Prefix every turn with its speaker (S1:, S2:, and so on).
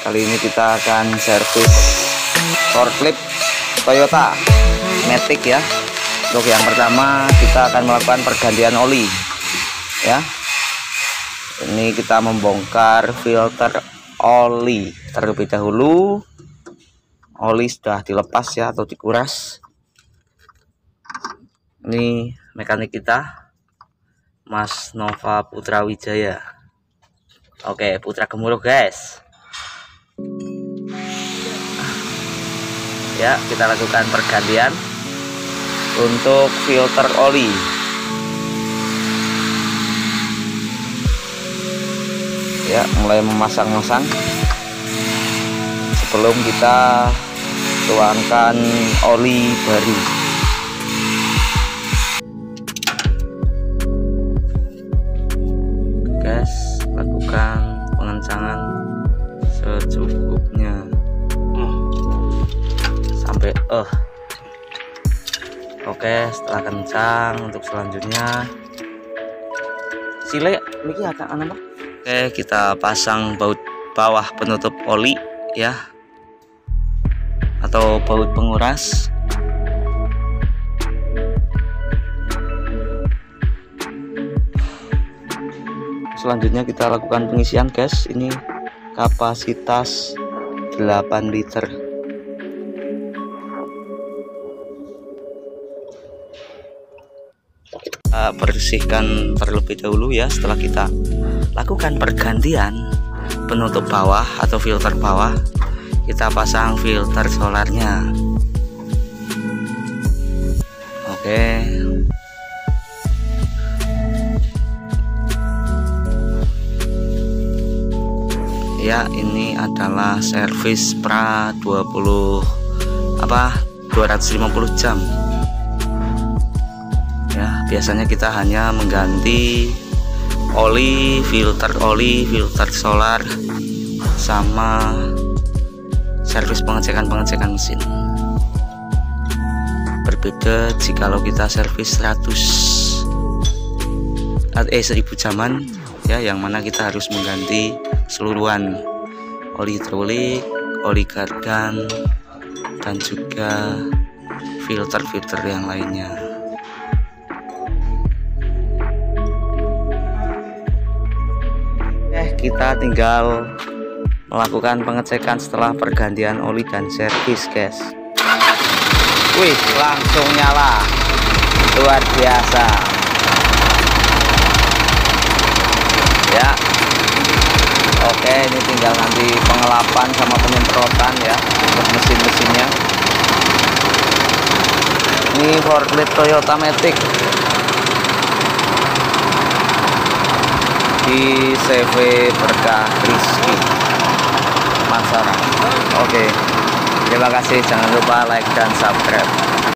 S1: Kali ini kita akan servis forklift Toyota Matic ya. Untuk yang pertama kita akan melakukan pergantian oli ya. Ini kita membongkar filter oli terlebih dahulu. Oli sudah dilepas ya atau dikuras. Ini mekanik kita Mas Nova Putra Wijaya. Oke, Putra Gemuruh guys. Ya, kita lakukan pergantian untuk filter oli. Ya, mulai memasang-masang sebelum kita tuangkan oli baru. Guys, lakukan pengencangan secukupnya. Sampai eh. Oke setelah kencang untuk selanjutnya. Sile ini akan apa oke kita pasang baut bawah penutup oli ya. Atau baut penguras. Selanjutnya kita lakukan pengisian guys. Ini kapasitas 8 liter. Kita bersihkan terlebih dahulu ya setelah kita lakukan pergantian penutup bawah atau filter bawah kita pasang filter solarnya. Oke ya ini adalah servis pra 20 apa 250 jam. Ya biasanya kita hanya mengganti oli filter oli filter solar sama servis pengecekan pengecekan mesin. Berbeda jikalau kita servis 100 eh 1000 jaman ya yang mana kita harus mengganti seluruhan oli hidrolik oli gardan dan juga filter-filter yang lainnya. Eh kita tinggal melakukan pengecekan setelah pergantian oli dan servis guys. Wih langsung nyala. Luar biasa oke ini tinggal nanti pengelapan sama penyemprotan ya untuk mesin-mesinnya. Ini forklift Toyota Matic. Di CV Berkah Rizky Mansara. Oke terima kasih. Jangan lupa like dan subscribe